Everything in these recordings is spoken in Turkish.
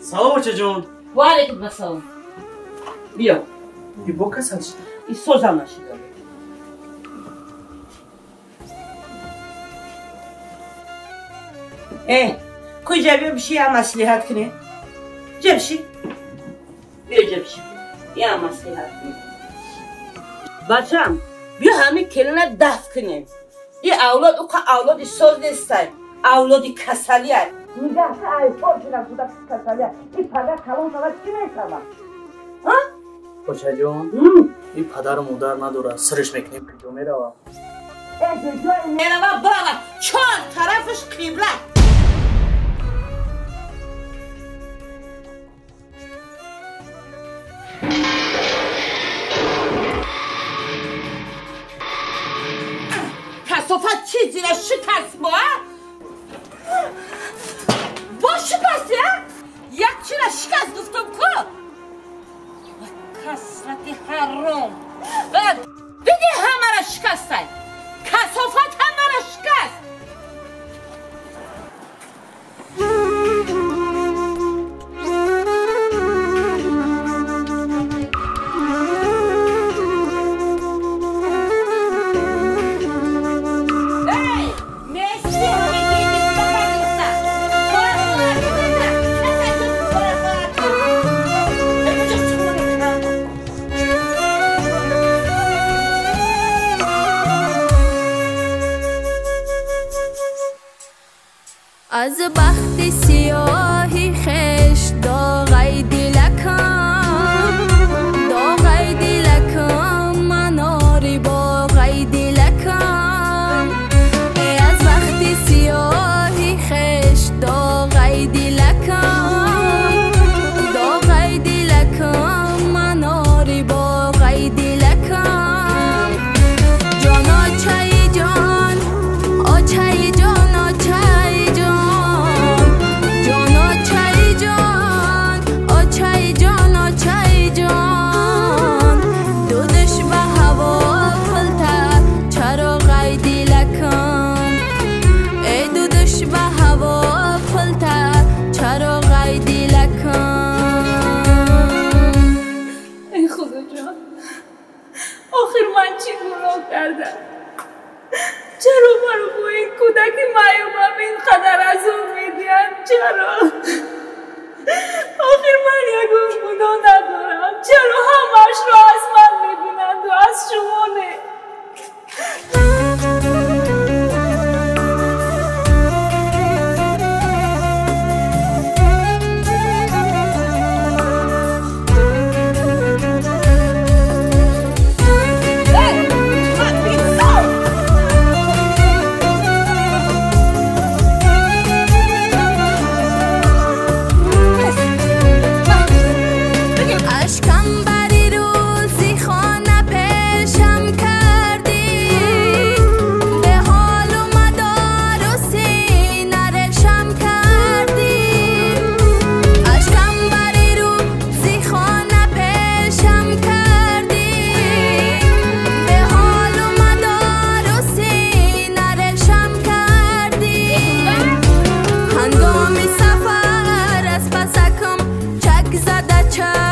Salam çocuğum. Aleyküm selam. Bio. I boka sam się. I soza na się robi. E, bir şey ya maslihat kine. Cemşi. Bir cemşi. Ya maslihat kine. Bacam, bir hamı kelime daf kine. и авлод уқа авлоди соз нестай авлоди касалияй нигаҳта айфор шуда куда касалия и пагар калон шава чӣ метава кочаҷон и падару модар надорад сириш мекунем куҷо меравам э куҷое мерава бара чор тарафаш қибла Sofa çizine şıkarsın bu ha? Boş şıkarsın ya. Yakçına şıkarsın kız kumku. Kasrati harom. Ben... از بخت سیاهی کردم چرا مرا با این کودک معیوبم اینقدر try.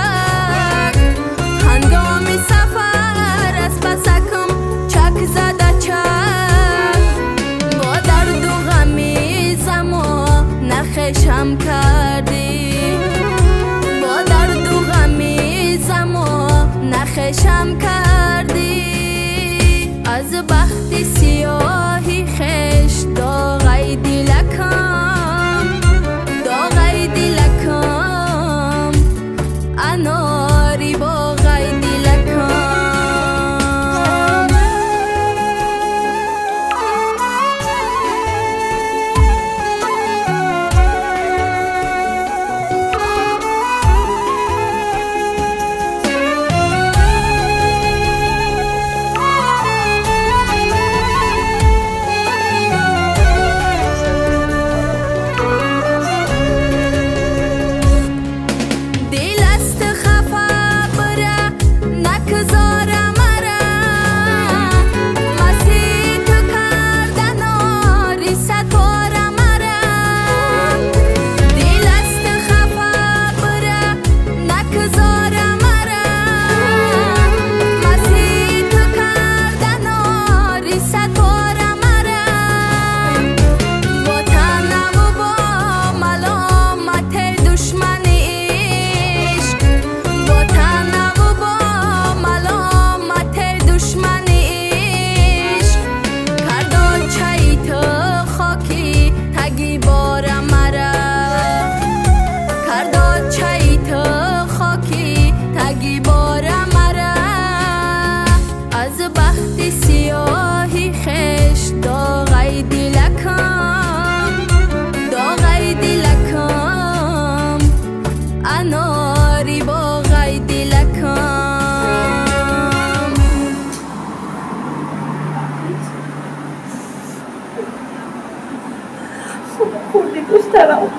دارم.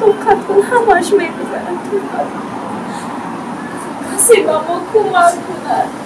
تو قطعا همش می‌گذارم تو قطعا کسی با ما کمک کنه.